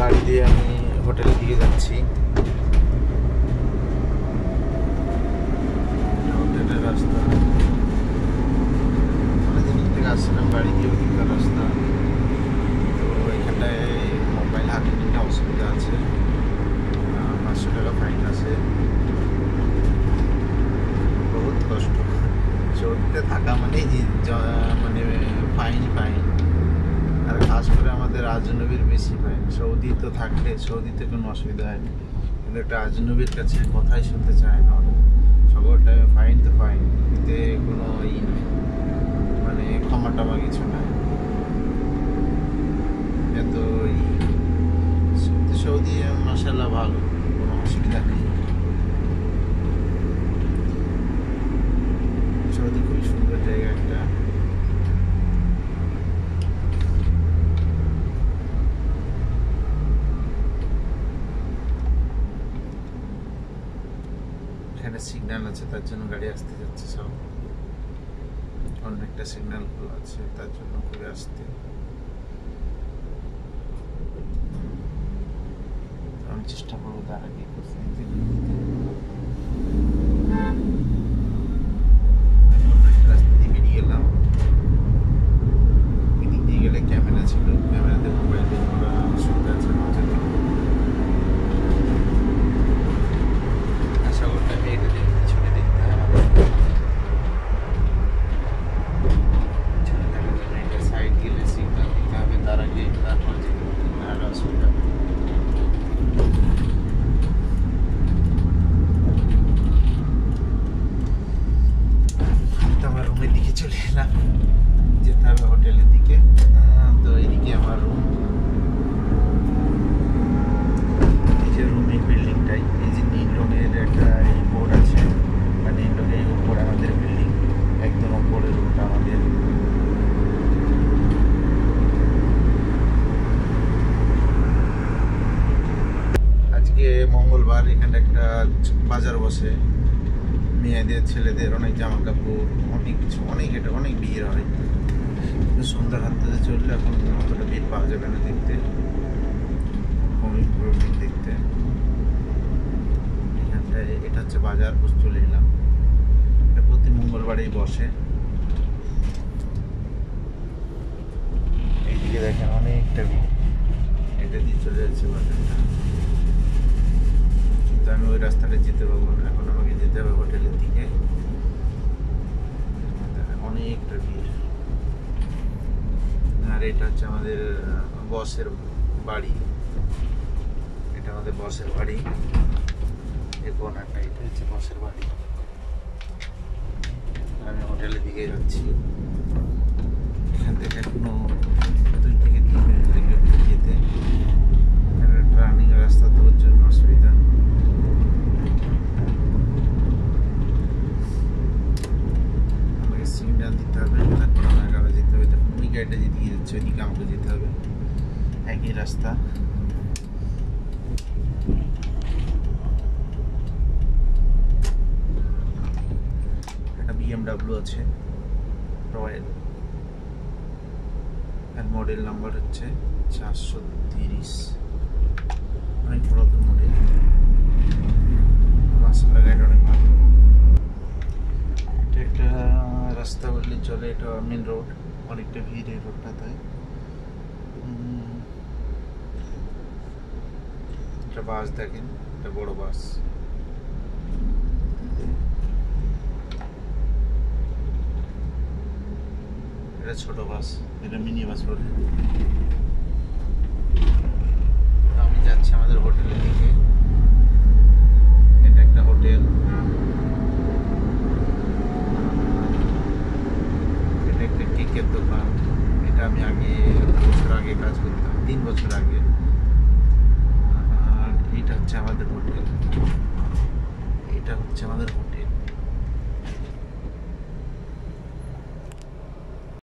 গাড়ি দিয়ে আমি হোটেলের দিকে যাচ্ছি থেকে আসছিলাম রাস্তা। তো মোবাইল হাতে অসুবিধা আছে। পাঁচশো টাকা ফাইন আছে। বহুত কষ্ট। থাকা মানেই যে- মানে ফাইন ফাইন আর খাস করে আমাদের আজনবীর বেশি ফাইন সৌদি তো থাকলে, সৌদিতে কোনো অসুবিধা হয় না। কিন্তু একটা আজনবীর কাছে কথাই শুনতে চায় না সকল টাইমে ফাইন তো ফাইন এতে কোনো ই নেই। মানে ক্ষমা টমা কিছু নাই। এত সৌদি মাসাল্লাহ ভালো, কোনো অসুবিধা নেই। এখানে সিগন্যাল আছে তার জন্য গাড়ি আসতে যাচ্ছে সব অন্য একটা সিগন্যাল আছে তার জন্য ঘুরে আসতে আমি চেষ্টা করবো তার আগে একটু সিগন্যাল দিতে। আমি অন্য একটা রাস্তা দিয়ে বেরিয়ে গেলাম এদিক দিয়ে গেলে ক্যামেরা ছিল ক্যামেরাতে চলে এলাম। যেতে হবে হোটেলের দিকে। তো এইদিকে আমার রুম এই যে নীল রঙের একটা এই বোর্ড আছে। নীল রঙের উপর আমাদের বিল্ডিং একদম আমাদের। আজকে মঙ্গলবার, এখানে একটা বাজার বসে। মেয়েদের, ছেলেদের, অনেক জামা কাপড় অনেক কিছু, অনেক এটা, অনেক ভিড় হয়। কিন্তু সন্ধ্যার হাত থেকে চললে এখন অতটা ভিড় পাওয়া যাবে না দেখতে। দেখতে। এখানটায়, এটা হচ্ছে বাজার চলে এলাম। এটা প্রতি মঙ্গলবারেই বসে। এইদিকে দেখেন অনেকটা ভিড়। এটা দিয়ে চলে যাচ্ছে বাজারটা কিন্তু আমি ওই রাস্তাটা যেতে পারব না এখন আমাকে যেতে হবে হোটেলের দিকে দেখেন, অনেকটা ভিড় আর এটা হচ্ছে আমাদের বসের বাড়ি। এটা আমাদের বসের বাড়ি। এই একটা এটা হচ্ছে বসের বাড়ি। আমি হোটেলের দিকে যাচ্ছি। এখান থেকে এখনও যাচ্ছে ওইদিকে আমাকে যেতে হবে। একই রাস্তা। একটা বিএমডাব্লিউ আছে। রয়্যাল আর মডেল নাম্বার হচ্ছে চারশো তিরিশ। অনেক পুরাতন মডেল মাসালা গাড়ি অনেক ভালো। এটা একটা রাস্তা বললে চলে, এটা মেন রোড অনেকটা ভিড় এই রোডটাতে। একটা বাস দেখেন, একটা বড় বাস। এটা ছোট বাস, এটা মিনি বাস বলে। বছর আগে